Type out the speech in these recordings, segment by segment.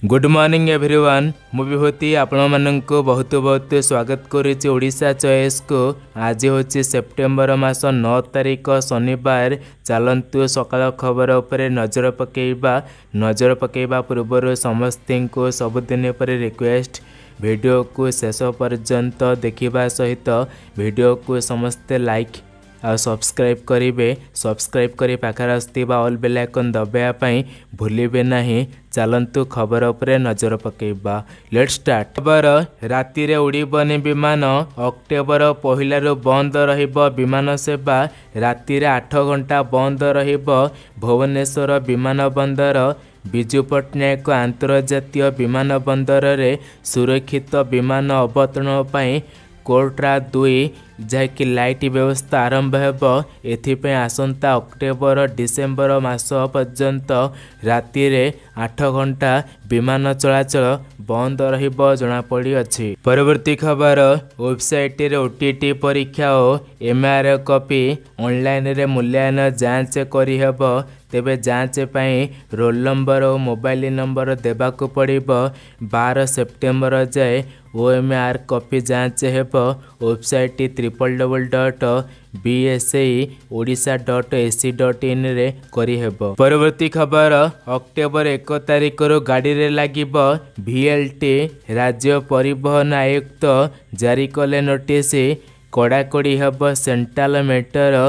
Good morning everyone ମୁଁ ବିଭୂତି ଆପଣମାନଙ୍କୁ ବହୁତ ବହୁତ ସ୍ୱାଗତ କରୁଛି ଓଡ଼ିଶା ଚଏସ୍କୁ ଆଜି ହେଉଛି ସେପ୍ଟେମ୍ବର ମାସ ନଅ ତାରିଖ ଶନିବାର ଚାଲନ୍ତୁ ସକାଳ ଖବର ଉପରେ ନଜର ପକାଇବା ନଜର ପକାଇବା ପୂର୍ବରୁ ସମସ୍ତଙ୍କୁ ସବୁଦିନ ପରେ ରିକ୍ୱେଷ୍ଟ ଭିଡ଼ିଓକୁ ଶେଷ ପର୍ଯ୍ୟନ୍ତ ଦେଖିବା ସହିତ ଭିଡ଼ିଓକୁ ସମସ୍ତେ ଲାଇକ୍ ଆଉ ସବସ୍କ୍ରାଇବ୍ କରିବେ। ସବସ୍କ୍ରାଇବ୍ କରି ପାଖରେ ଆସୁଥିବା ଅଲ୍ ବେଲ୍ ଆଇକନ୍ ଦବାଇବା ପାଇଁ ଭୁଲିବେ ନାହିଁ। ଚାଲନ୍ତୁ ଖବର ଉପରେ ନଜର ପକାଇବା। ଲେଟ୍ ଷ୍ଟାର୍ଟ ଖବର ରାତିରେ ଉଡ଼ିବନି ବିମାନ। ଅକ୍ଟୋବର ପହିଲାରୁ ବନ୍ଦ ରହିବ ବିମାନ ସେବା। ରାତିରେ ଆଠ ଘଣ୍ଟା ବନ୍ଦ ରହିବ ଭୁବନେଶ୍ୱର ବିମାନ ବନ୍ଦର। ବିଜୁ ପଟ୍ଟନାୟକ ଆନ୍ତର୍ଜାତୀୟ ବିମାନ ବନ୍ଦରରେ ସୁରକ୍ଷିତ ବିମାନ ଅବତରଣ ପାଇଁ କୋର୍ଟରା ଦୁଇ ଯାହାକି ଲାଇଟ୍ ବ୍ୟବସ୍ଥା ଆରମ୍ଭ ହେବ। ଏଥିପାଇଁ ଆସନ୍ତା ଅକ୍ଟୋବର ଡିସେମ୍ବର ମାସ ପର୍ଯ୍ୟନ୍ତ ରାତିରେ ଆଠ ଘଣ୍ଟା ବିମାନ ଚଳାଚଳ ବନ୍ଦ ରହିବ ଜଣାପଡ଼ିଅଛି। ପରବର୍ତ୍ତୀ ଖବର ୱେବସାଇଟରେ ଓ ଟି ଟି ପରୀକ୍ଷା ଓ ଏମ୍ଆର୍ କପି ଅନଲାଇନରେ ମୂଲ୍ୟାୟନ ଯାଞ୍ଚ କରିହେବ ତେବେ ଯାଞ୍ଚ ପାଇଁ ରୋଲ୍ ନମ୍ବର ଓ ମୋବାଇଲ ନମ୍ବର ଦେବାକୁ ପଡ଼ିବ ବାର ସେପ୍ଟେମ୍ବର ଯାଏ ଓ ଏମ୍ ଆର୍ କପି ଯାଞ୍ଚ ହେବ website triple double dot B S I Odisha dot AC dot ଇନ୍ରେ କରିହେବ ପରବର୍ତ୍ତୀ ଖବର ଅକ୍ଟୋବର ଏକ ତାରିଖରୁ ଗାଡ଼ିରେ ଲାଗିବ ଭି ଏଲ୍ ଟି ରାଜ୍ୟ ପରିବହନ ଆୟୁକ୍ତ ଜାରି କଲେ ନୋଟିସ୍ କଡ଼ାକଡ଼ି ହେବ ସେଣ୍ଟ୍ରାଲ ମେଟର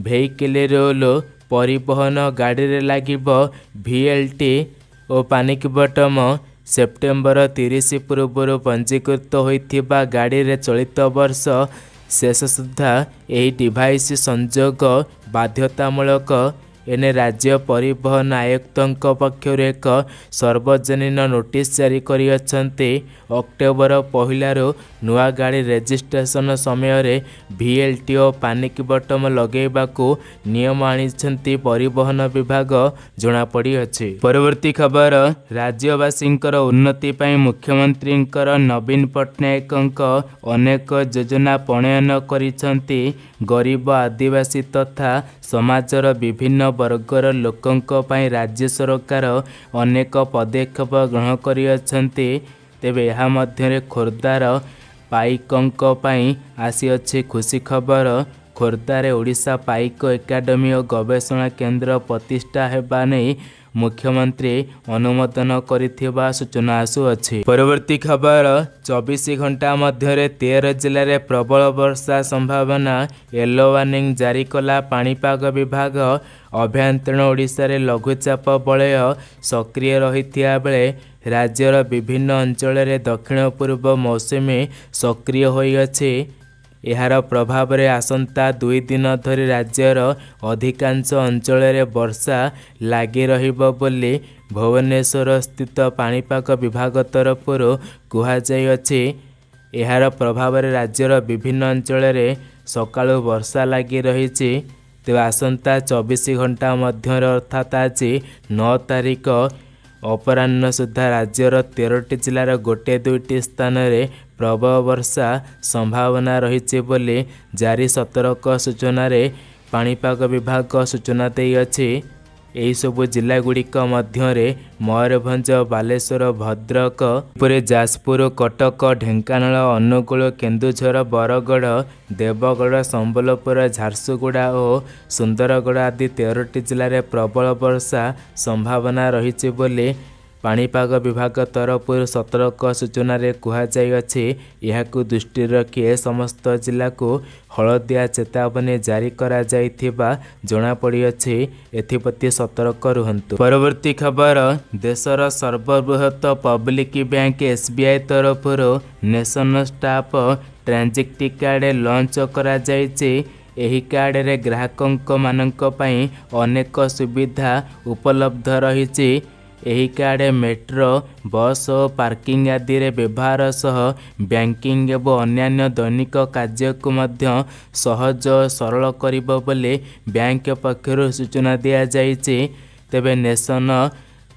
ଭେହିକିଲ୍ ରୁଲ୍ ପରିବହନ ଗାଡ଼ିରେ ଲାଗିବ ଭି ଏଲ୍ ଟି ଓ ପାନିକ୍ ବଟମ ସେପ୍ଟେମ୍ବର ତିରିଶ ପୂର୍ବରୁ ପଞ୍ଜୀକୃତ ହୋଇଥିବା ଗାଡ଼ିରେ ଚଳିତ ବର୍ଷ ଶେଷ ସୁଦ୍ଧା ଏହି ଡିଭାଇସ୍ ସଂଯୋଗ ବାଧ୍ୟତାମୂଳକ ଏନେ ରାଜ୍ୟ ପରିବହନ ଆୟୁକ୍ତଙ୍କ ପକ୍ଷରୁ ଏକ ସର୍ବଜନୀନ ନୋଟିସ୍ ଜାରି କରିଅଛନ୍ତି। ଅକ୍ଟୋବର ପହିଲାରୁ ନୂଆ ଗାଡ଼ି ରେଜିଷ୍ଟ୍ରେସନ ସମୟରେ ଭିଏଲ୍ଟି ଓ ପାନିକ୍ ବଟମ ଲଗାଇବାକୁ ନିୟମ ଆଣିଛନ୍ତି ପରିବହନ ବିଭାଗ ଜଣାପଡ଼ିଅଛି। ପରବର୍ତ୍ତୀ ଖବର ରାଜ୍ୟବାସୀଙ୍କର ଉନ୍ନତି ପାଇଁ ମୁଖ୍ୟମନ୍ତ୍ରୀଙ୍କର ନବୀନ ପଟ୍ଟନାୟକଙ୍କ ଅନେକ ଯୋଜନା ପ୍ରଣୟନ କରିଛନ୍ତି ଗରିବ ଆଦିବାସୀ ତଥା ସମାଜର ବିଭିନ୍ନ ବର୍ଗର ଲୋକଙ୍କ ପାଇଁ ରାଜ୍ୟ ସରକାର ଅନେକ ପଦକ୍ଷେପ ଗ୍ରହଣ କରିଅଛନ୍ତି। ତେବେ ଏହା ମଧ୍ୟରେ ଖୋର୍ଦ୍ଧାର ପାଇକଙ୍କ ପାଇଁ ଆସିଅଛି ଖୁସି ଖବର। ଖୋର୍ଦ୍ଧାରେ ଓଡ଼ିଶା ପାଇକ ଏକାଡେମୀ ଓ ଗବେଷଣା କେନ୍ଦ୍ର ପ୍ରତିଷ୍ଠା ହେବା ନେଇ ମୁଖ୍ୟମନ୍ତ୍ରୀ ଅନୁମୋଦନ କରିଥିବା ସୂଚନା ଆସୁଅଛି। ପରବର୍ତ୍ତୀ ଖବର ଚବିଶ ଘଣ୍ଟା ମଧ୍ୟରେ ତେର ଜିଲ୍ଲାରେ ପ୍ରବଳ ବର୍ଷା ସମ୍ଭାବନା ୟେଲୋ ୱାର୍ଣ୍ଣିଂ ଜାରି କଲା ପାଣିପାଗ ବିଭାଗ। ଅଭ୍ୟନ୍ତରୀଣ ଓଡ଼ିଶାରେ ଲଘୁଚାପ ବଳୟ ସକ୍ରିୟ ରହିଥିବା ବେଳେ ରାଜ୍ୟର ବିଭିନ୍ନ ଅଞ୍ଚଳରେ ଦକ୍ଷିଣ ପୂର୍ବ ମୌସୁମୀ ସକ୍ରିୟ ହୋଇଅଛି। ଏହାର ପ୍ରଭାବରେ ଆସନ୍ତା ଦୁଇ ଦିନ ଧରି ରାଜ୍ୟର ଅଧିକାଂଶ ଅଞ୍ଚଳରେ ବର୍ଷା ଲାଗି ରହିବ ବୋଲି ଭୁବନେଶ୍ୱର ସ୍ଥିତ ପାଣିପାଗ ବିଭାଗ ତରଫରୁ କୁହାଯାଇଅଛି ଏହାର ପ୍ରଭାବରେ ରାଜ୍ୟର ବିଭିନ୍ନ ଅଞ୍ଚଳରେ ସକାଳୁ ବର୍ଷା ଲାଗି ରହିଛି। ତେବେ ଆସନ୍ତା ଚବିଶ ଘଣ୍ଟା ମଧ୍ୟରେ ଅର୍ଥାତ୍ ଆଜି ନଅ ତାରିଖ ଅପରାହ୍ନ ସୁଦ୍ଧା ରାଜ୍ୟର ତେରଟି ଜିଲ୍ଲାର ଗୋଟିଏ ଦୁଇଟି ସ୍ଥାନରେ ପ୍ରବଳ ବର୍ଷା ସମ୍ଭାବନା ରହିଛି ବୋଲି ଜାରି ସତର୍କ ସୂଚନାରେ ପାଣିପାଗ ବିଭାଗ ସୂଚନା ଦେଇଅଛି। ଏହିସବୁ ଜିଲ୍ଲାଗୁଡ଼ିକ ମଧ୍ୟରେ ମୟୂରଭଞ୍ଜ ବାଲେଶ୍ୱର ଭଦ୍ରକ ଏପରି ଯାଜପୁର କଟକ ଢେଙ୍କାନାଳ ଅନୁଗୁଳ କେନ୍ଦୁଝର ବରଗଡ଼ ଦେବଗଡ଼ ସମ୍ବଲପୁର ଝାରସୁଗୁଡ଼ା ଓ ସୁନ୍ଦରଗଡ଼ ଆଦି ତେରଟି ଜିଲ୍ଲାରେ ପ୍ରବଳ ବର୍ଷା ସମ୍ଭାବନା ରହିଛି ବୋଲି ପାଣିପାଗ ବିଭାଗ ତରଫରୁ ସତର୍କ ସୂଚନାରେ କୁହାଯାଇଅଛି ଏହାକୁ ଦୃଷ୍ଟିରେ ରଖି ଏ ସମସ୍ତ ଜିଲ୍ଲାକୁ ହଳଦିଆ ଚେତାବନୀ ଜାରି କରାଯାଇଥିବା ଜଣାପଡ଼ିଅଛି। ଏଥିପ୍ରତି ସତର୍କ ରୁହନ୍ତୁ। ପରବର୍ତ୍ତୀ ଖବର ଦେଶର ସର୍ବବୃହତ public bank S B I ତରଫରୁ ନେସନ ଷ୍ଟାଫ୍ ଟ୍ରାଞ୍ଜିକ୍ଟ କାର୍ଡ଼ ଲଞ୍ଚ କରାଯାଇଛି। ଏହି କାର୍ଡ଼ରେ ଗ୍ରାହକଙ୍କ ମାନଙ୍କ ପାଇଁ ଅନେକ ସୁବିଧା ଉପଲବ୍ଧ ରହିଛି। ଏହି କାର୍ଡ଼ ମେଟ୍ରୋ ବସ୍ ଓ ପାର୍କିଂ ଆଦିରେ ବ୍ୟବହାର ସହ ବ୍ୟାଙ୍କିଂ ଏବଂ ଅନ୍ୟାନ୍ୟ ଦୈନିକ କାର୍ଯ୍ୟକୁ ମଧ୍ୟ ସହଜ ଓ ସରଳ କରିବ ବୋଲି ବ୍ୟାଙ୍କ ପକ୍ଷରୁ ସୂଚନା ଦିଆଯାଇଛି। ତେବେ ନେସନ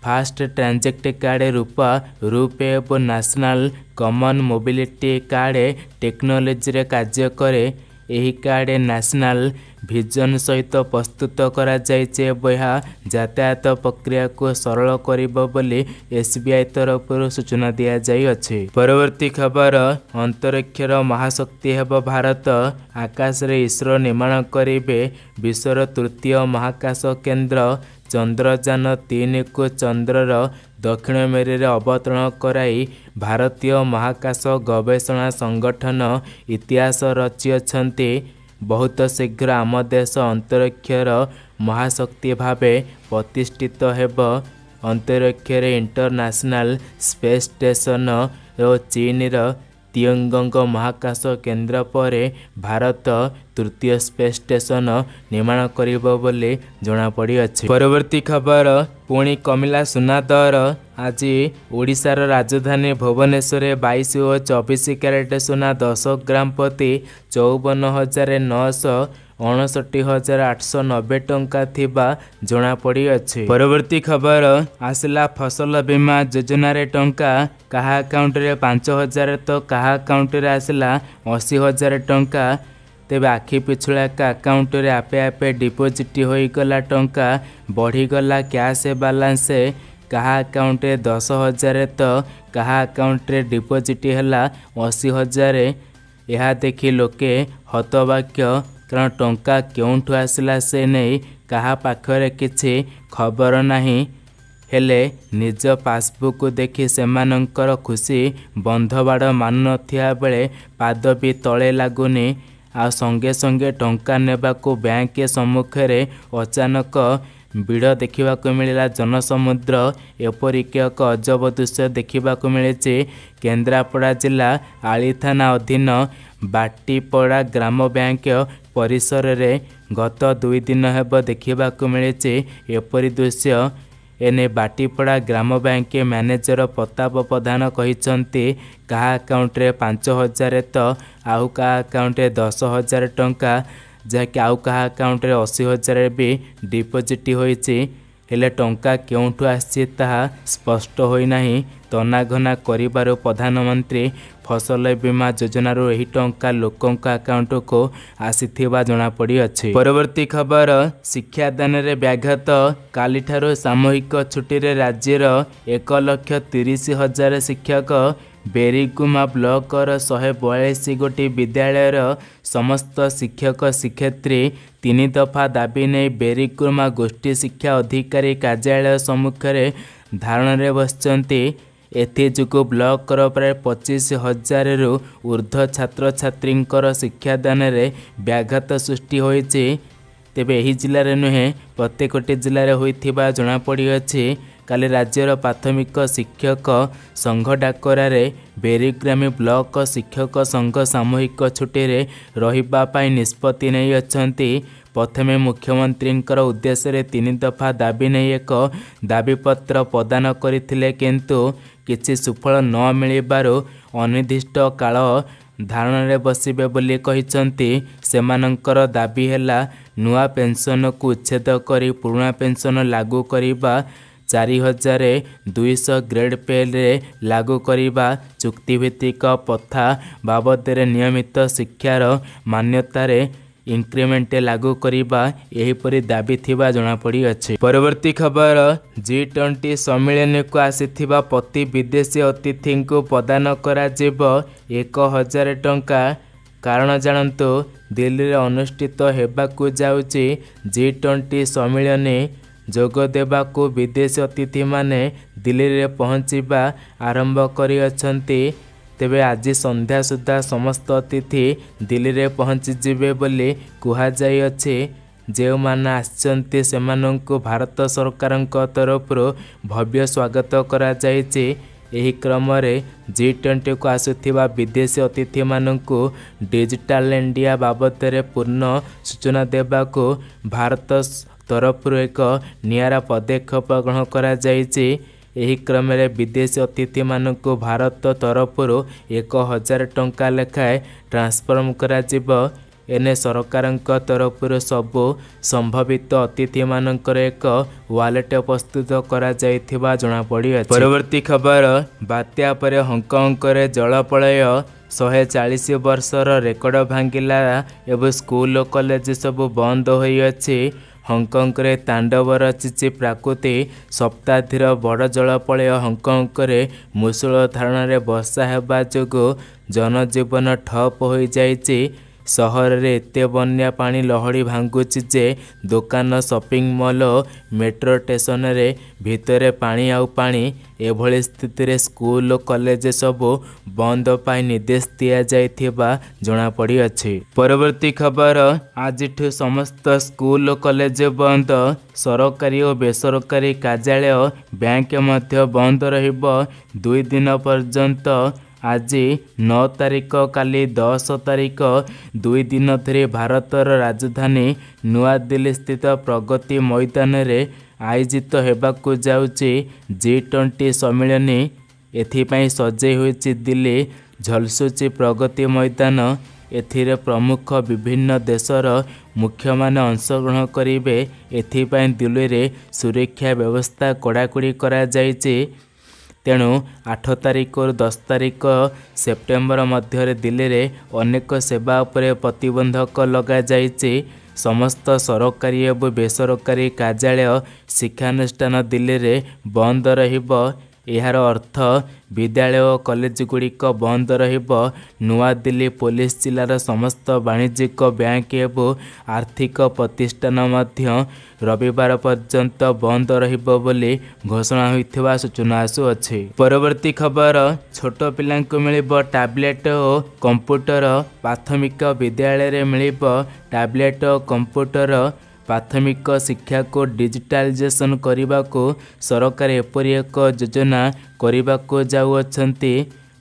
ଫାଷ୍ଟ ଟ୍ରାଞ୍ଜେକ୍ଟ କାର୍ଡ଼ ରୂପା ରୂପେ ଏବଂ ନ୍ୟାସନାଲ୍ କମନ୍ ମୋବିଲିଟି କାର୍ଡ଼ ଟେକ୍ନୋଲୋଜିରେ କାର୍ଯ୍ୟ କରେ। ଏହି କାର୍ଡ଼ ନ୍ୟାସନାଲ୍ ଭିଜନ ସହିତ ପ୍ରସ୍ତୁତ କରାଯାଇଛି ଏବଂ ଏହା ଯାତାୟାତ ପ୍ରକ୍ରିୟାକୁ ସରଳ କରିବ ବୋଲି ଏସ୍ବିଆଇ ତରଫରୁ ସୂଚନା ଦିଆଯାଇଅଛି। ପରବର୍ତ୍ତୀ ଖବର ଅନ୍ତରିକ୍ଷର ମହାଶକ୍ତି ହେବ ଭାରତ। ଆକାଶରେ ଇସ୍ରୋ ନିର୍ମାଣ କରିବେ ବିଶ୍ୱର ତୃତୀୟ ମହାକାଶ କେନ୍ଦ୍ର। ଚନ୍ଦ୍ରଯାନ ତିନିକୁ ଚନ୍ଦ୍ରର ଦକ୍ଷିଣ ମେରୁରେ ଅବତରଣ କରାଇ ଭାରତୀୟ ମହାକାଶ ଗବେଷଣା ସଂଗଠନ ଇତିହାସ ରଚିଅଛନ୍ତି। ବହୁତ ଶୀଘ୍ର ଆମ ଦେଶ ଅନ୍ତରିକ୍ଷର ମହାଶକ୍ତି ଭାବେ ପ୍ରତିଷ୍ଠିତ ହେବ। ଅନ୍ତରିକ୍ଷରେ ଇଣ୍ଟରନ୍ୟାସନାଲ୍ ସ୍ପେସ୍ ଷ୍ଟେସନ ଓ ଚୀନର ତିୟଙ୍ଗଙ୍ଗ ମହାକାଶ କେନ୍ଦ୍ର ପରେ ଭାରତ ତୃତୀୟ ସ୍ପେସ୍ ଷ୍ଟେସନ ନିର୍ମାଣ କରିବ ବୋଲି ଜଣାପଡ଼ିଅଛି। ପରବର୍ତ୍ତୀ ଖବର ପୁଣି କମିଲା ସୁନା ଦର ଆଜି ଓଡ଼ିଶାର ରାଜଧାନୀ ଭୁବନେଶ୍ୱରରେ ବାଇଶ ଓ ଚବିଶ କ୍ୟାରେଟ୍ ସୁନା ଦଶ ଗ୍ରାମ ପ୍ରତି ଚଉବନ ହଜାର ନଅଶହ ଅଣଷଠି ହଜାର ଆଠଶହ ନବେ ଟଙ୍କା ଥିବା ଜଣାପଡ଼ିଅଛି। ପରବର୍ତ୍ତୀ ଖବର ଆସିଲା ଫସଲ ବୀମା ଯୋଜନାରେ ଟଙ୍କା କାହା ଆକାଉଣ୍ଟରେ ପାଞ୍ଚ ହଜାର ତ କାହା ଆକାଉଣ୍ଟରେ ଆସିଲା ଅଶୀ ହଜାର ଟଙ୍କା ତେବେ ଆଖି ପିଛୁଳାକା ଆକାଉଣ୍ଟରେ ଆପେ ଆପେ ଡିପୋଜିଟ୍ ହୋଇଗଲା ଟଙ୍କା ବଢ଼ିଗଲା କ୍ୟାସ୍ ବାଲାନ୍ସ କାହା ଆକାଉଣ୍ଟରେ ଦଶ ହଜାର ତ କାହା ଆକାଉଣ୍ଟରେ ଡିପୋଜିଟ୍ ହେଲା ଅଶୀ ହଜାର ଏହା ଦେଖି ଲୋକେ ହତବାକ୍ୟ କାରଣ ଟଙ୍କା କେଉଁଠୁ ଆସିଲା ସେ ନେଇ କାହା ପାଖରେ କିଛି ଖବର ନାହିଁ। ହେଲେ ନିଜ ପାସବୁକ୍ ଦେଖି ସେମାନଙ୍କର ଖୁସି ବନ୍ଧବାଡ଼ ମାନୁନଥିବା ବେଳେ ପାଦ ବି ତଳେ ଲାଗୁନି। ଆଉ ସଙ୍ଗେ ସଙ୍ଗେ ଟଙ୍କା ନେବାକୁ ବ୍ୟାଙ୍କ ସମ୍ମୁଖରେ ଅଚାନକ ଭିଡ଼ ଦେଖିବାକୁ ମିଳିଲା ଜନସମୁଦ୍ର। ଏପରିକି ଏକ ଅଜବ ଦୃଶ୍ୟ ଦେଖିବାକୁ ମିଳିଛି। କେନ୍ଦ୍ରାପଡ଼ା ଜିଲ୍ଲା ଆଳି ଥାନା ଅଧୀନ ବାଟିପଡ଼ା ଗ୍ରାମ ବ୍ୟାଙ୍କ ପରିସରରେ ଗତ ଦୁଇ ଦିନ ହେବ ଦେଖିବାକୁ ମିଳିଛି ଏପରି ଦୃଶ୍ୟ। ଏନେ ବାଟିପଡ଼ା ଗ୍ରାମ ବ୍ୟାଙ୍କ ମ୍ୟାନେଜର ପ୍ରତାପ ପ୍ରଧାନ କହିଛନ୍ତି କାହା ଆକାଉଣ୍ଟରେ ପାଞ୍ଚ ହଜାର ତ ଆଉ କାହା ଆକାଉଣ୍ଟରେ ଦଶ ହଜାର ଟଙ୍କା ଯାହାକି ଆଉ କାହା ଆକାଉଣ୍ଟରେ ଅଶୀ ହଜାର ବି ଡିପୋଜିଟ୍ ହୋଇଛି ହେଲେ ଟଙ୍କା କେଉଁଠୁ ଆସିଛି ତାହା ସ୍ପଷ୍ଟ ହୋଇନାହିଁ। ତନାଘନା କରିବାରୁ ପ୍ରଧାନମନ୍ତ୍ରୀ ଫସଲ ବୀମା ଯୋଜନାରୁ ଏହି ଟଙ୍କା ଲୋକଙ୍କ ଆକାଉଣ୍ଟକୁ ଆସିଥିବା ଜଣାପଡ଼ିଅଛି। ପରବର୍ତ୍ତୀ ଖବର ଶିକ୍ଷାଦାନରେ ବ୍ୟାଘାତ। କାଲିଠାରୁ ସାମୂହିକ ଛୁଟିରେ ରାଜ୍ୟର ଏକ ଲକ୍ଷ ତିରିଶ ହଜାର ଶିକ୍ଷକ ବେରିଗୁମା ବ୍ଲକର ଶହେ ବୟାଳିଶ ଗୋଟି ବିଦ୍ୟାଳୟର ସମସ୍ତ ଶିକ୍ଷକ ଶିକ୍ଷୟିତ୍ରୀ ତିନି ଦଫା ଦାବି ନେଇ ବେରିଗୁମା ଗୋଷ୍ଠୀ ଶିକ୍ଷା ଅଧିକାରୀ କାର୍ଯ୍ୟାଳୟ ସମ୍ମୁଖରେ ଧାରଣାରେ ବସିଛନ୍ତି। ଏଥିଯୋଗୁଁ ବ୍ଲକର ପ୍ରାୟ ପଚିଶ ହଜାରରୁ ଉର୍ଦ୍ଧ୍ୱ ଛାତ୍ରଛାତ୍ରୀଙ୍କର ଶିକ୍ଷାଦାନରେ ବ୍ୟାଘାତ ସୃଷ୍ଟି ହୋଇଛି। ତେବେ ଏହି ଜିଲ୍ଲାରେ ନୁହେଁ ପ୍ରତ୍ୟେକଟି ଜିଲ୍ଲାରେ ହୋଇଥିବା ଜଣାପଡ଼ିଅଛି। କାଲି ରାଜ୍ୟର ପ୍ରାଥମିକ ଶିକ୍ଷକ ସଂଘ ଡାକରାରେ ବେରିଗ୍ରାମୀ ବ୍ଲକ ଶିକ୍ଷକ ସଂଘ ସାମୂହିକ ଛୁଟିରେ ରହିବା ପାଇଁ ନିଷ୍ପତ୍ତି ନେଇଅଛନ୍ତି ପ୍ରଥମେ ମୁଖ୍ୟମନ୍ତ୍ରୀଙ୍କର ଉଦ୍ଦେଶ୍ୟରେ ତିନି ଦଫା ଦାବି ନେଇ ଏକ ଦାବିପତ୍ର ପ୍ରଦାନ କରିଥିଲେ କିନ୍ତୁ କିଛି ସୁଫଳ ନ ମିଳିବାରୁ ଅନିର୍ଦ୍ଦିଷ୍ଟ କାଳ ଧାରଣାରେ ବସିବେ ବୋଲି କହିଛନ୍ତି। ସେମାନଙ୍କର ଦାବି ହେଲା ନୂଆ ପେନ୍ସନକୁ ଉଚ୍ଛେଦ କରି ପୁରୁଣା ପେନ୍ସନ ଲାଗୁ କରିବା ଚାରି ହଜାର ଦୁଇଶହ ଗ୍ରେଡ୍ ପେରେ ଲାଗୁ କରିବା ଚୁକ୍ତିଭିତ୍ତିକ ପ୍ରଥା ବାବଦରେ ନିୟମିତ ଶିକ୍ଷାର ମାନ୍ୟତାରେ ଇନକ୍ରିମେଣ୍ଟ ଲାଗୁ କରିବା ଏହିପରି ଦାବି ଥିବା ଜଣାପଡ଼ିଅଛି। ପରବର୍ତ୍ତୀ ଖବର ଜି ଟ୍ୱେଣ୍ଟି ସମ୍ମିଳନୀକୁ ଆସିଥିବା ପ୍ରତି ବିଦେଶୀ ଅତିଥିଙ୍କୁ ପ୍ରଦାନ କରାଯିବ ଏକ ହଜାର ଟଙ୍କା। କାରଣ ଜାଣନ୍ତୁ ଦିଲ୍ଲୀରେ ଅନୁଷ୍ଠିତ ହେବାକୁ ଯାଉଛି ଜି ଟ୍ୱେଣ୍ଟି ସମ୍ମିଳନୀ ଯୋଗ ଦେବାକୁ ବିଦେଶୀ ଅତିଥିମାନେ ଦିଲ୍ଲୀରେ ପହଞ୍ଚିବା ଆରମ୍ଭ କରିଅଛନ୍ତି। ତେବେ ଆଜି ସନ୍ଧ୍ୟା ସୁଦ୍ଧା ସମସ୍ତ ଅତିଥି ଦିଲ୍ଲୀରେ ପହଞ୍ଚିଯିବେ ବୋଲି କୁହାଯାଇଅଛି। ଯେଉଁମାନେ ଆସିଛନ୍ତି ସେମାନଙ୍କୁ ଭାରତ ସରକାରଙ୍କ ତରଫରୁ ଭବ୍ୟ ସ୍ୱାଗତ କରାଯାଇଛି। ଏହି କ୍ରମରେ ଜି ଟ୍ୱେଣ୍ଟିକୁ ଆସୁଥିବା ବିଦେଶୀ ଅତିଥିମାନଙ୍କୁ ଡିଜିଟାଲ ଇଣ୍ଡିଆ ବାବଦରେ ପୂର୍ଣ୍ଣ ସୂଚନା ଦେବାକୁ ଭାରତ ତରଫରୁ ଏକ ନିଆରା ପଦକ୍ଷେପ ଗ୍ରହଣ କରାଯାଇଛି। ଏହି କ୍ରମରେ ବିଦେଶୀ ଅତିଥିମାନଙ୍କୁ ଭାରତ ତରଫରୁ ଏକ ହଜାର ଟଙ୍କା ଲେଖାଏଁ ଟ୍ରାନ୍ସଫର୍ମ କରାଯିବ। ଏନେ ସରକାରଙ୍କ ତରଫରୁ ସବୁ ସମ୍ଭାବିତ ଅତିଥିମାନଙ୍କର ଏକ ୱାଲେଟ୍ ପ୍ରସ୍ତୁତ କରାଯାଇଥିବା ଜଣାପଡ଼ିଅଛି। ପରବର୍ତ୍ତୀ ଖବର ବାତ୍ୟା ପରେ ହଂକଂରେ ଜଳପ୍ରଳୟ ଶହେ ଚାଳିଶ ବର୍ଷର ରେକର୍ଡ ଭାଙ୍ଗିଲା। ଏବଂ ସ୍କୁଲ ଓ କଲେଜ ସବୁ ବନ୍ଦ ହୋଇଅଛି। ହଂକଂରେ ତାଣ୍ଡବ ରଚିଛି ପ୍ରାକୃତି ଶତାବ୍ଦୀର ବଡ଼ ଜଳପ୍ରଳୟ ହଂକଂରେ ମୂଷଳ ଧାରଣାରେ ବର୍ଷା ହେବା ଯୋଗୁଁ ଜନଜୀବନ ଠପ୍ ହୋଇଯାଇଛି। ସହରରେ ଏତେ ବନ୍ୟା ପାଣି ଲହଡ଼ି ଭାଙ୍ଗୁଛି ଯେ ଦୋକାନ ସପିଂ ମଲ୍ ଓ ମେଟ୍ରୋ ଷ୍ଟେସନରେ ଭିତରେ ପାଣି ଆଉ ପାଣି ଏଭଳି ସ୍ଥିତିରେ ସ୍କୁଲ ଓ କଲେଜ ସବୁ ବନ୍ଦ ପାଇଁ ନିର୍ଦ୍ଦେଶ ଦିଆଯାଇଥିବା ଜଣାପଡ଼ିଅଛି। ପରବର୍ତ୍ତୀ ଖବର ଆଜିଠୁ ସମସ୍ତ ସ୍କୁଲ ଓ କଲେଜ ବନ୍ଦ। ସରକାରୀ ଓ ବେସରକାରୀ କାର୍ଯ୍ୟାଳୟ ବ୍ୟାଙ୍କ ମଧ୍ୟ ବନ୍ଦ ରହିବ। ଦୁଇ ଦିନ ପର୍ଯ୍ୟନ୍ତ ଆଜି ନଅ ତାରିଖ କାଲି ଦଶ ତାରିଖ ଦୁଇ ଦିନ ଧରି ଭାରତର ରାଜଧାନୀ ନୂଆଦିଲ୍ଲୀ ସ୍ଥିତ ପ୍ରଗତି ମଇଦାନରେ ଆୟୋଜିତ ହେବାକୁ ଯାଉଛି ଜି ଟ୍ୱେଣ୍ଟି ସମ୍ମିଳନୀ। ଏଥିପାଇଁ ସଜେଇ ହୋଇଛି ଦିଲ୍ଲୀ ଝଲସୁଛି ପ୍ରଗତି ମଇଦାନ। ଏଥିରେ ପ୍ରମୁଖ ବିଭିନ୍ନ ଦେଶର ମୁଖ୍ୟମାନେ ଅଂଶଗ୍ରହଣ କରିବେ। ଏଥିପାଇଁ ଦିଲ୍ଲୀରେ ସୁରକ୍ଷା ବ୍ୟବସ୍ଥା କଡ଼ାକଡ଼ି କରାଯାଇଛି। ତେଣୁ ଆଠ ତାରିଖରୁ ଦଶ ତାରିଖ ସେପ୍ଟେମ୍ବର ମଧ୍ୟରେ ଦିଲ୍ଲୀରେ ଅନେକ ସେବା ଉପରେ ପ୍ରତିବନ୍ଧକ ଲଗାଯାଇଛି। ସମସ୍ତ ସରକାରୀ ଏବଂ ବେସରକାରୀ କାର୍ଯ୍ୟାଳୟ ଶିକ୍ଷାନୁଷ୍ଠାନ ଦିଲ୍ଲୀରେ ବନ୍ଦ ରହିବ। ଏହାର ଅର୍ଥ ବିଦ୍ୟାଳୟ ଓ କଲେଜଗୁଡ଼ିକ ବନ୍ଦ ରହିବ। ନୂଆଦିଲ୍ଲୀ ପୋଲିସ ଜିଲ୍ଲାର ସମସ୍ତ ବାଣିଜ୍ୟିକ ବ୍ୟାଙ୍କ ଏବଂ ଆର୍ଥିକ ପ୍ରତିଷ୍ଠାନ ମଧ୍ୟ ରବିବାର ପର୍ଯ୍ୟନ୍ତ ବନ୍ଦ ରହିବ ବୋଲି ଘୋଷଣା ହୋଇଥିବା ସୂଚନା ଆସୁଅଛି। ପରବର୍ତ୍ତୀ ଖବର ଛୋଟ ପିଲାଙ୍କୁ ମିଳିବ ଟ୍ୟାବ୍ଲେଟ୍ ଓ କମ୍ପ୍ୟୁଟର। ପ୍ରାଥମିକ ବିଦ୍ୟାଳୟରେ ମିଳିବ ଟ୍ୟାବ୍ଲେଟ୍ ଓ କମ୍ପ୍ୟୁଟର। ପ୍ରାଥମିକ ଶିକ୍ଷାକୁ ଡିଜିଟାଲାଇଜେସନ୍ କରିବାକୁ ସରକାର ଏପରି ଏକ ଯୋଜନା କରିବାକୁ ଯାଉଅଛନ୍ତି।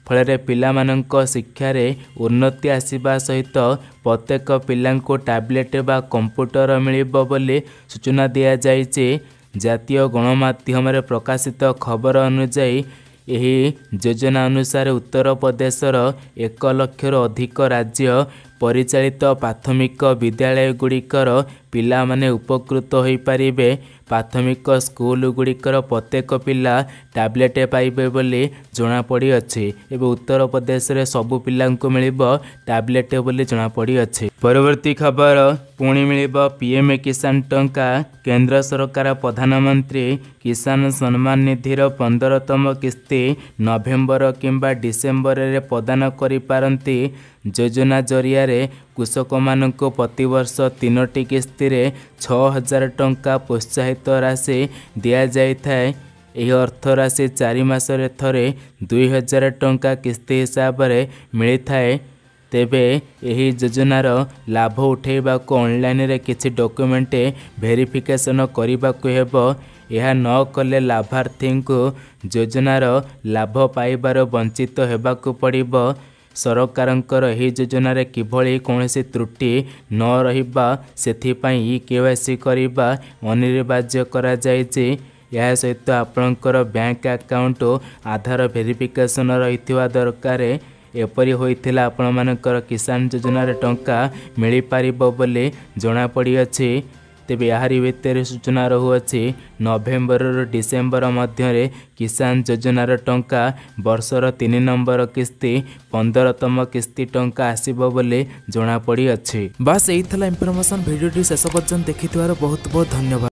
ଫଳରେ ପିଲାମାନଙ୍କ ଶିକ୍ଷାରେ ଉନ୍ନତି ଆସିବା ସହିତ ପ୍ରତ୍ୟେକ ପିଲାଙ୍କୁ ଟ୍ୟାବ୍ଲେଟ୍ ବା କମ୍ପ୍ୟୁଟର ମିଳିବ ବୋଲି ସୂଚନା ଦିଆଯାଇଛି। ଜାତୀୟ ଗଣମାଧ୍ୟମରେ ପ୍ରକାଶିତ ଖବର ଅନୁଯାୟୀ ଏହି ଯୋଜନା ଅନୁସାରେ ଉତ୍ତରପ୍ରଦେଶର ଏକ ଲକ୍ଷରୁ ଅଧିକ ରାଜ୍ୟ ପରିଚାଳିତ ପ୍ରାଥମିକ ବିଦ୍ୟାଳୟଗୁଡ଼ିକର ପିଲାମାନେ ଉପକୃତ ହୋଇପାରିବେ। ପ୍ରାଥମିକ ସ୍କୁଲଗୁଡ଼ିକର ପ୍ରତ୍ୟେକ ପିଲା ଟ୍ୟାବ୍ଲେଟ୍ ପାଇବେ ବୋଲି ଜଣାପଡ଼ିଅଛି ଏବଂ ଉତ୍ତରପ୍ରଦେଶରେ ସବୁ ପିଲାଙ୍କୁ ମିଳିବ ଟ୍ୟାବ୍ଲେଟ୍ ବୋଲି ଜଣାପଡ଼ିଅଛି। ପରବର୍ତ୍ତୀ ଖବର ପୁଣି ମିଳିବ ପିଏମ୍ କିଷାନ ଟଙ୍କା। କେନ୍ଦ୍ର ସରକାର ପ୍ରଧାନମନ୍ତ୍ରୀ କିଷାନ ସମ୍ମାନ ନିଧିର ପନ୍ଦରତମ କିସ୍ତି ନଭେମ୍ବର କିମ୍ବା ଡିସେମ୍ବରରେ ପ୍ରଦାନ କରିପାରନ୍ତି। ଯୋଜନା ଜରିଆରେ କୃଷକମାନଙ୍କୁ ପ୍ରତିବର୍ଷ ତିନୋଟି କିସ୍ତିରେ ଛଅ ହଜାର ଟଙ୍କା ପ୍ରୋତ୍ସାହିତ ରାଶି ଦିଆଯାଇଥାଏ। ଏହି ଅର୍ଥ ରାଶି ଚାରି ମାସରେ ଥରେ ଦୁଇ ହଜାର ଟଙ୍କା କିସ୍ତି ହିସାବରେ ମିଳିଥାଏ। ତେବେ ଏହି ଯୋଜନାର ଲାଭ ଉଠାଇବାକୁ ଅନଲାଇନରେ କିଛି ଡକ୍ୟୁମେଣ୍ଟ ଭେରିଫିକେସନ୍ କରିବାକୁ ହେବ। ଏହା ନ କଲେ ଲାଭାର୍ଥୀଙ୍କୁ ଯୋଜନାର ଲାଭ ପାଇବାରୁ ବଞ୍ଚିତ ହେବାକୁ ପଡ଼ିବ। ସରକାରଙ୍କର ଏହି ଯୋଜନାରେ କିଭଳି କୌଣସି ତ୍ରୁଟି ନ ରହିବା ସେଥିପାଇଁ ଇ କେ ୱାଇ ସି କରିବା ଅନିବାର୍ଯ୍ୟ କରାଯାଇଛି। ଏହା ସହିତ ଆପଣଙ୍କର ବ୍ୟାଙ୍କ ଆକାଉଣ୍ଟ ଆଧାର ଭେରିଫିକେସନ୍ ରହିଥିବା ଦରକାର ଏପରି ହୋଇଥିଲେ ଆପଣମାନଙ୍କର କିଷାନ ଯୋଜନାରେ ଟଙ୍କା ମିଳିପାରିବ ବୋଲି ଜଣାପଡ଼ିଅଛି। ତେବେ ଏହାରି ଭିତରେ ସୂଚନା ରହୁଅଛି ନଭେମ୍ବରରୁ ଡିସେମ୍ବର ମଧ୍ୟରେ କିଷାନ ଯୋଜନାର ଟଙ୍କା ବର୍ଷର ତିନି ନମ୍ବର କିସ୍ତି ପନ୍ଦରତମ କିସ୍ତି ଟଙ୍କା ଆସିବ ବୋଲି ଜଣାପଡ଼ିଅଛି। ବାସ୍ ଏଇ ଥିଲା ଇନଫର୍ମେସନ୍ ଭିଡ଼ିଓଟି ଶେଷ ପର୍ଯ୍ୟନ୍ତ ଦେଖିଥିବାରୁ ବହୁତ ବହୁତ ଧନ୍ୟବାଦ।